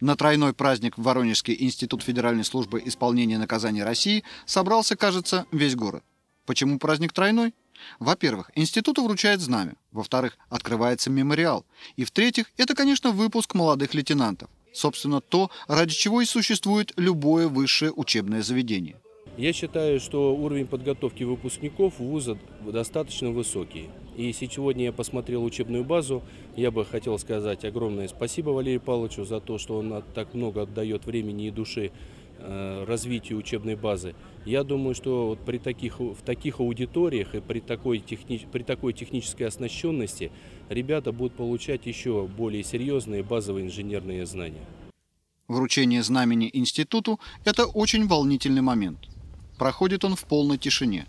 На тройной праздник в Воронежский институт Федеральной службы исполнения наказаний России собрался, кажется, весь город. Почему праздник тройной? Во-первых, институту вручает знамя. Во-вторых, открывается мемориал. И в-третьих, это, конечно, выпуск молодых лейтенантов. Собственно, то, ради чего и существует любое высшее учебное заведение. Я считаю, что уровень подготовки выпускников вуза достаточно высокий. И сегодня я посмотрел учебную базу. Я бы хотел сказать огромное спасибо Валерию Павловичу за то, что он так много отдает времени и души э, развитию учебной базы. Я думаю, что вот при таких, в таких аудиториях и при такой, техни, при такой технической оснащенности ребята будут получать еще более серьезные базовые инженерные знания. Вручение знамени институту – это очень волнительный момент – Проходит он в полной тишине.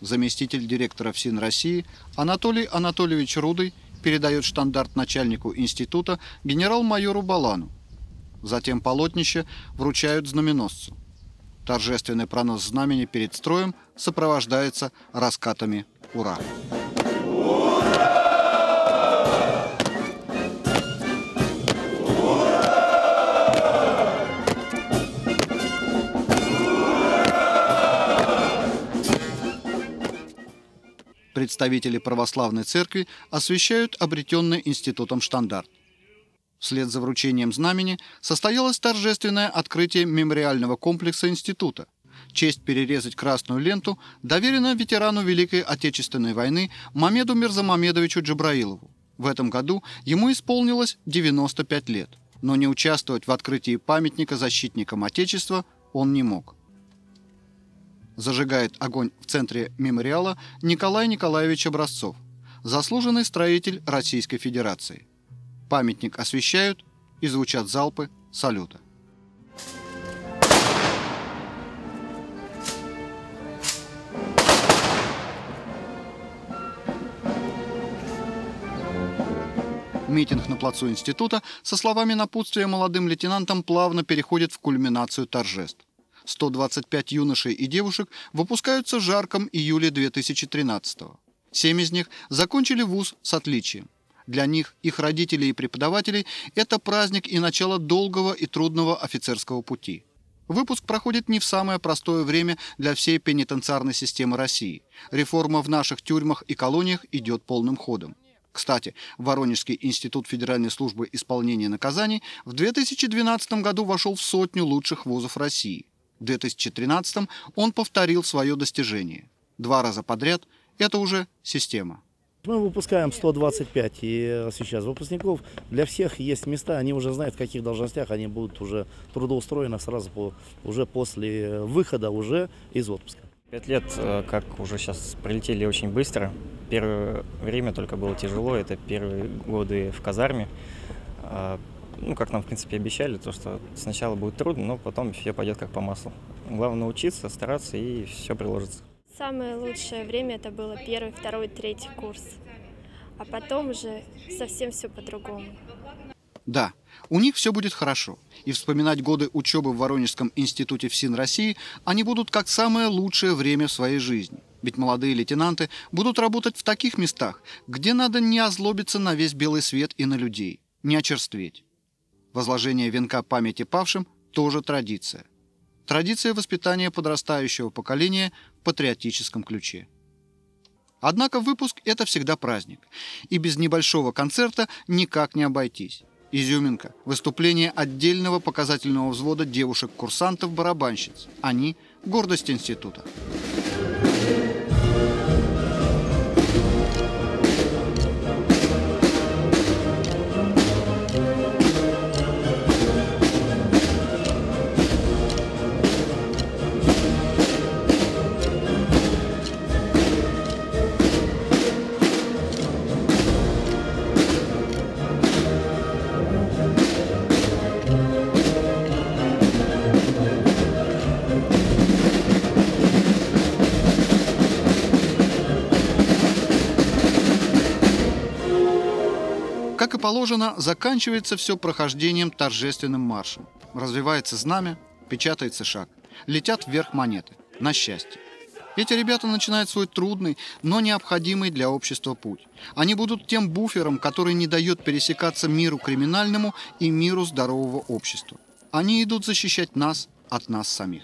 Заместитель директора ФСИН России Анатолий Анатольевич Рудый передает штандарт начальнику института генерал-майору Балану. Затем полотнище вручают знаменосцу. Торжественный пронос знамени перед строем сопровождается раскатами «Ура!». Представители православной церкви освящают обретенный институтом штандарт. Вслед за вручением знамени состоялось торжественное открытие мемориального комплекса института. Честь перерезать красную ленту доверена ветерану Великой Отечественной войны Мамеду Мирзамамедовичу Джабраилову. В этом году ему исполнилось 95 лет, но не участвовать в открытии памятника защитникам Отечества он не мог зажигает огонь в центре мемориала Николай Николаевич Образцов, заслуженный строитель Российской Федерации. Памятник освещают и звучат залпы салюта. Митинг на плацу института со словами напутствия молодым лейтенантам плавно переходит в кульминацию торжеств. 125 юношей и девушек выпускаются в жарком июле 2013 -го. Семь из них закончили вуз с отличием. Для них, их родителей и преподавателей, это праздник и начало долгого и трудного офицерского пути. Выпуск проходит не в самое простое время для всей пенитенциарной системы России. Реформа в наших тюрьмах и колониях идет полным ходом. Кстати, Воронежский институт Федеральной службы исполнения наказаний в 2012 году вошел в сотню лучших вузов России. В 2013 он повторил свое достижение. Два раза подряд – это уже система. Мы выпускаем 125 и сейчас выпускников. Для всех есть места, они уже знают, в каких должностях они будут уже трудоустроены сразу по, уже после выхода уже из отпуска. Пять лет, э, как уже сейчас прилетели очень быстро. Первое время только было тяжело, это первые годы в казарме. Ну, как нам, в принципе, обещали, то, что сначала будет трудно, но потом все пойдет как по маслу. Главное учиться, стараться, и все приложится. Самое лучшее время это было первый, второй, третий курс. А потом уже совсем все по-другому. Да, у них все будет хорошо. И вспоминать годы учебы в Воронежском институте ФСИН России они будут как самое лучшее время в своей жизни. Ведь молодые лейтенанты будут работать в таких местах, где надо не озлобиться на весь белый свет и на людей, не очерстветь. Возложение венка памяти павшим – тоже традиция. Традиция воспитания подрастающего поколения в патриотическом ключе. Однако выпуск – это всегда праздник. И без небольшого концерта никак не обойтись. Изюминка – выступление отдельного показательного взвода девушек-курсантов-барабанщиц. Они – гордость института. Положено, заканчивается все прохождением торжественным маршем. Развивается знамя, печатается шаг. Летят вверх монеты. На счастье. Эти ребята начинают свой трудный, но необходимый для общества путь. Они будут тем буфером, который не дает пересекаться миру криминальному и миру здорового общества. Они идут защищать нас от нас самих.